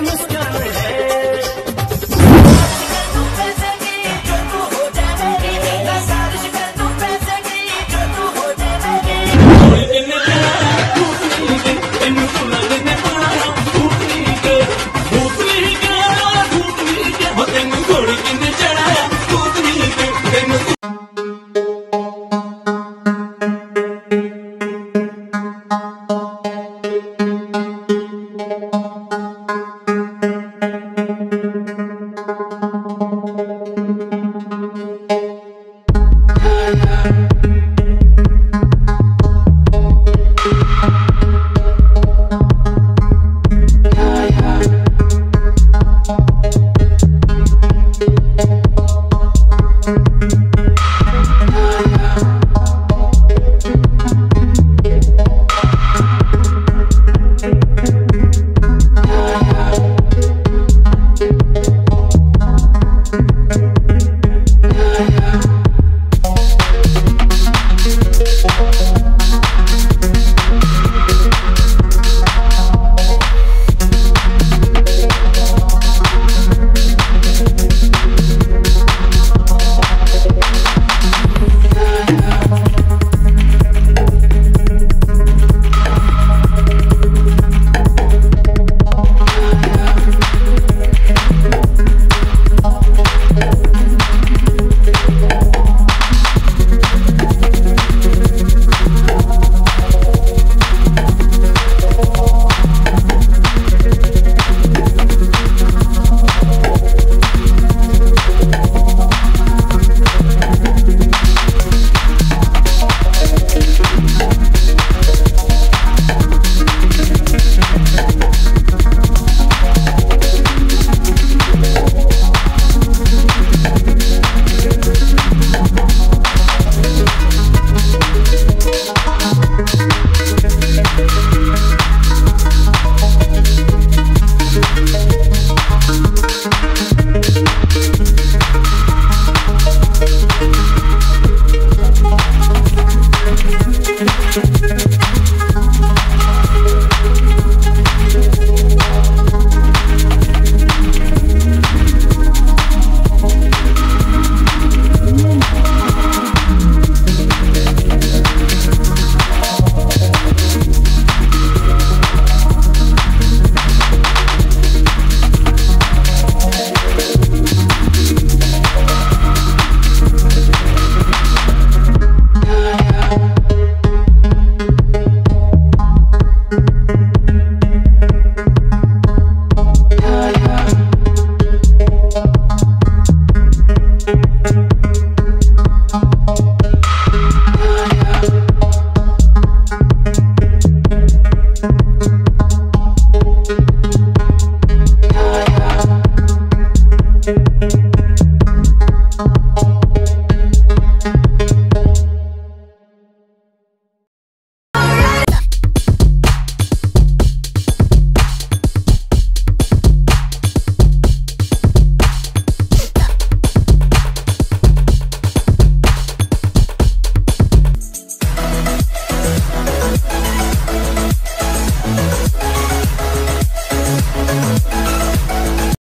me